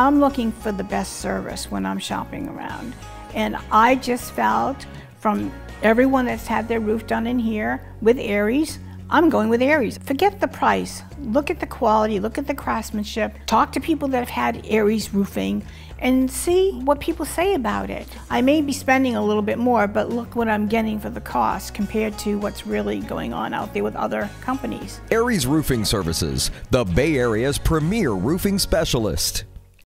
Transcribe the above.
I'm looking for the best service when I'm shopping around. And I just felt from everyone that's had their roof done in here with Arry's, I'm going with Arry's. Forget the price. Look at the quality, look at the craftsmanship. Talk to people that have had Arry's roofing and see what people say about it. I may be spending a little bit more, but look what I'm getting for the cost compared to what's really going on out there with other companies. Arry's Roofing Services, the Bay Area's premier roofing specialist.